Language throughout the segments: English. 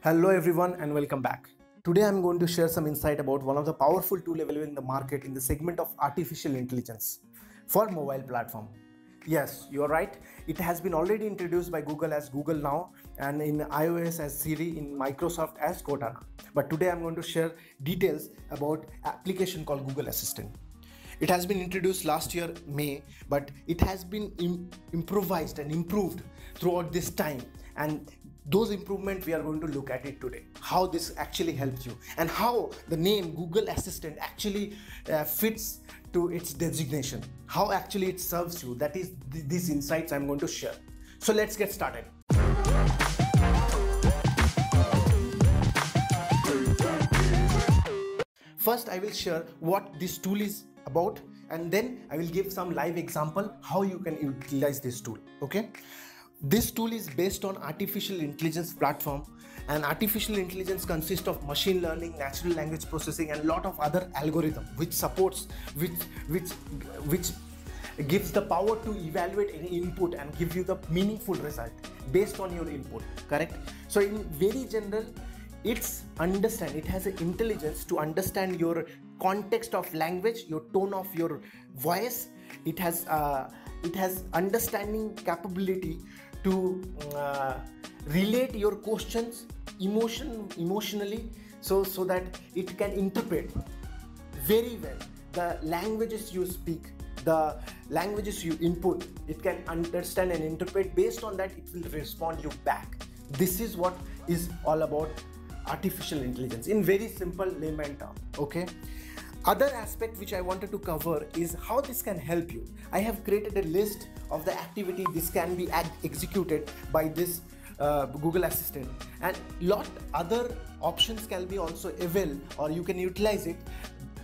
Hello everyone and welcome back. Today I'm going to share some insight about one of the powerful tool available in the market in the segment of artificial intelligence for mobile platform. Yes, you are right. It has been already introduced by Google as Google Now and in iOS as Siri, in Microsoft as Cortana. But today I'm going to share details about application called Google Assistant. It has been introduced last year May, but it has been Im- improvised and improved throughout this time. And those improvements we are going to look at it today. How this actually helps you, and how the name Google Assistant actually uh, fits to its designation. How actually it serves you. That is th- these insights I'm going to share. So let's get started. First, I will share what this tool is about, and then I will give some live example how you can utilize this tool. Okay, this tool is based on artificial intelligence platform, and artificial intelligence consists of machine learning, natural language processing, and lot of other algorithm which supports which which which gives the power to evaluate any input and give you the meaningful result based on your input correct? So in very general it's understand it has an intelligence to understand your context of language your tone of your voice. It has uh, it has understanding capability to uh, relate your questions emotion emotionally so so that it can interpret very well. The languages you speak the languages you input it can understand and interpret. Based on that it will respond you back. This is what is all about artificial intelligence in very simple layman term okay other aspect which i wanted to cover is how this can help you. I have created a list of the activity this can be executed by this uh, google assistant. And lot other options can be also avail or you can utilize it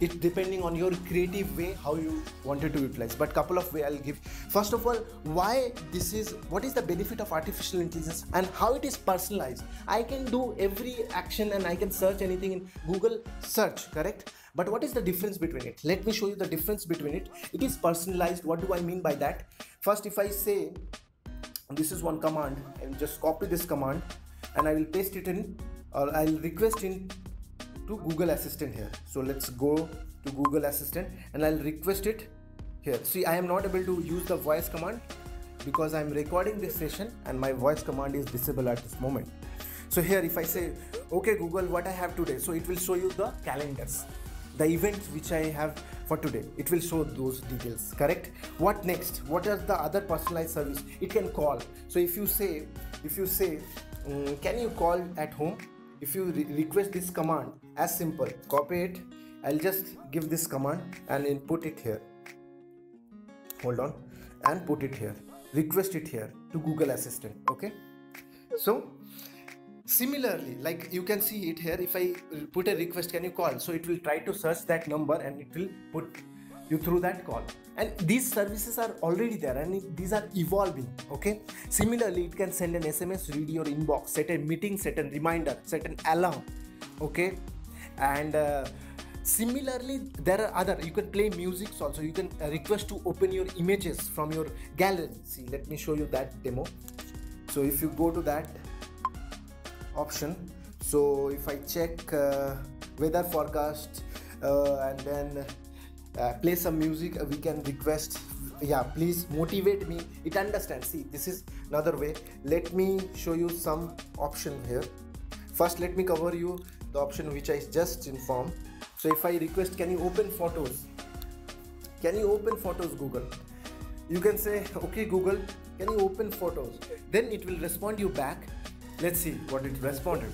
it depending on your creative way how you wanted to utilize. But couple of way i'll give. First of all why this is what is the benefit of artificial intelligence and how it is personalized? I can do every action and i can search anything in google search correct but what is the difference between it let me show you the difference between it it is personalized what do i mean by that first if i say this is one command and just copy this command and i will paste it in or i'll request in to Google Assistant here. So let's go to Google Assistant and I'll request it here. See, I am not able to use the voice command because I'm recording this session and my voice command is disabled at this moment. So here, if I say, okay, Google, what I have today, so it will show you the calendars, the events which I have for today. It will show those details, correct? What next? What is the other personalized service? It can call. So if you say, if you say, um, can you call at home? if you re- request this command as simple copy it i'll just give this command and input it here hold on and put it here request it here to google assistant okay so similarly like you can see it here. If i put a request can you call? So it will try to search that number and it will put you through that call. And these services are already there and it, these are evolving okay? Similarly it can send an sms read your inbox set a meeting set a reminder set an alarm okay? And uh, similarly there are other you can play music also. You can request to open your images from your gallery. See let me show you that demo. So if you go to that option. So if i check uh, weather forecast uh, and then uh, play some music uh, we can request yeah please motivate me. It understands. See this is another way. Let me show you some option here. First let me cover you the option which i just informed. So if i request can you open photos? Can you open photos google? You can say okay google can you open photos? Then it will respond you back let's see what it responded.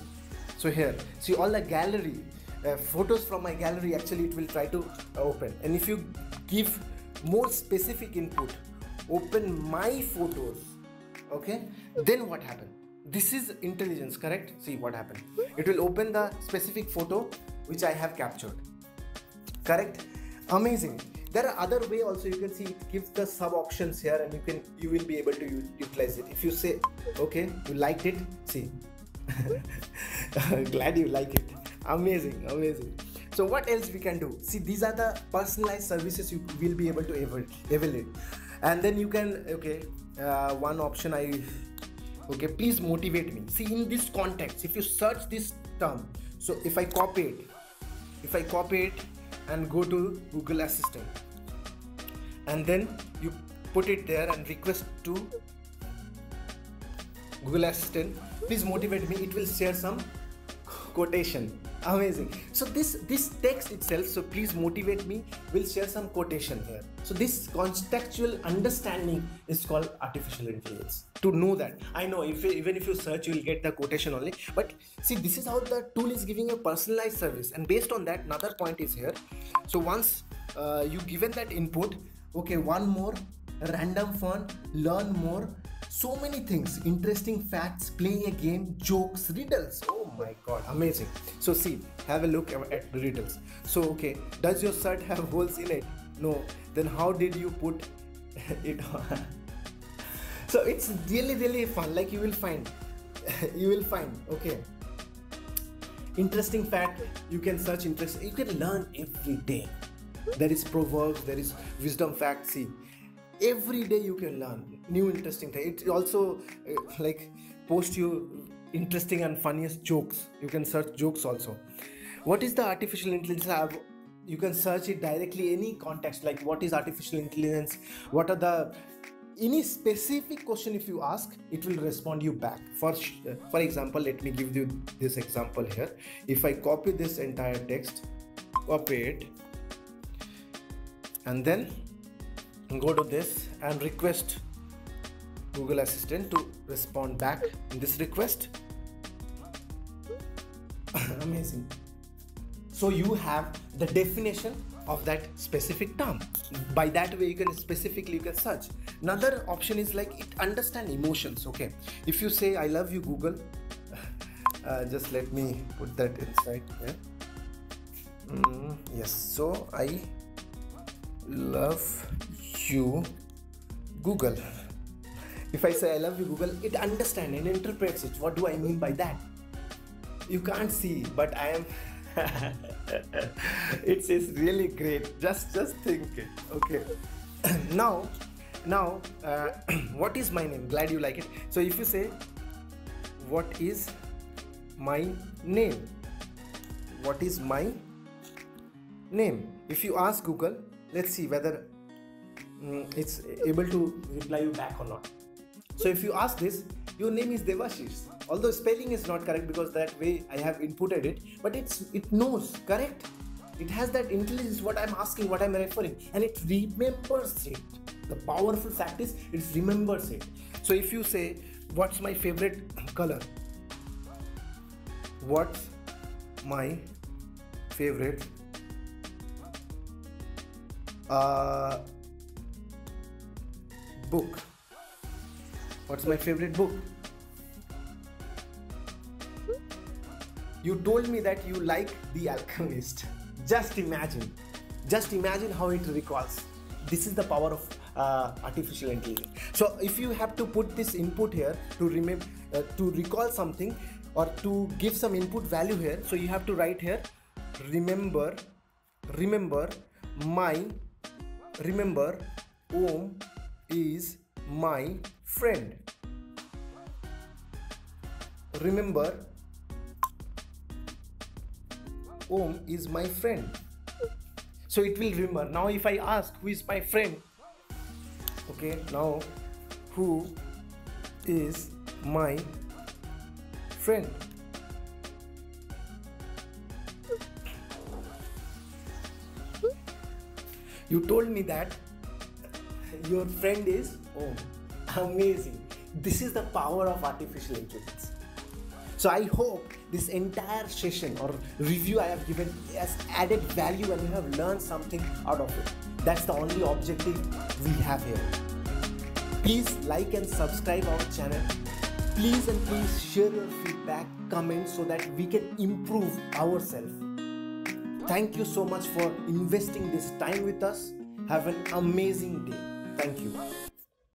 So here see all the gallery uh, photos from my gallery actually it will try to uh, open. And if you give more specific input open my photos okay then what happened? This is intelligence correct? See what happened. It will open the specific photo which i have captured. Correct? Amazing there are other way also you can see it gives the sub options here and you can you will be able to utilize it. If you say okay you liked it see. Glad you like it. Amazing amazing. So what else we can do? See these are the personalized services you will be able to evaluate. And then you can okay uh, one option i okay please motivate me. See in this context if you search this term so if i copy it if i copy it and go to google assistant. And then you put it there and request to google assistant. Please motivate me. It will share some quotation amazing. So this this text itself so please motivate me we'll share some quotation here. So this contextual understanding is called artificial intelligence. To know that i know if even if you search you will get the quotation only. But see this is how the tool is giving a personalized service. And based on that another point is here. So once uh, you given that input okay one more random fun learn more so many things interesting facts playing a game jokes riddles my god amazing. So see have a look at the riddles so okay does your shirt have holes in it? No. Then how did you put it on? So it's really really fun. Like you will find you will find okay. Interesting fact you can search interest you can learn every day. There is proverbs there is wisdom facts see. Every day you can learn new interesting thing. It also uh, like post you interesting and funniest jokes. You can search jokes also. What is the artificial intelligence? You can search it directly any context like what is artificial intelligence? What are the any specific question if you ask it will respond you back. For for example let me give you this example here. If i copy this entire text copy it and then go to this and request Google Assistant to respond back in this request. Amazing. So you have the definition of that specific term. By that way, you can specifically you can search. Another option is like it understand emotions. Okay, if you say I love you, Google. Uh, just let me put that inside here. Mm, yes. So I love you google if i say i love you google it understands and interprets it. What do i mean by that? You can't see but i am it's, really great. Just just think. Okay. Now now uh, what is my name? Glad you like it. So if you say what is my name? What is my name? If you ask google let's see whether mm, it's able to reply you back or not so if you ask this your name is devashish although spelling is not correct because that way i have inputted it but it's it knows correct? It has that intelligence what i'm asking what i'm referring and it remembers it. The powerful fact is it remembers it. So if you say what's my favorite color? What's my favorite uh, book. What's my favorite book? You told me that you like The Alchemist. Just imagine. Just imagine how it recalls. This is the power of uh, artificial intelligence. So if you have to put this input here to remember uh, to recall something or to give some input value here, so you have to write here remember remember my Remember, Om is my friend. Remember, Om is my friend. So it will remember. Now, if I ask who is my friend, okay, now who is my friend? You told me that your friend is Om. Amazing. This is the power of artificial intelligence. So I hope this entire session or review I have given has added value and you have learned something out of it. That's the only objective we have here. Please like and subscribe our channel. Please and please share your feedback, comments so that we can improve ourselves. Thank you so much for investing this time with us. Have an amazing day. Thank you.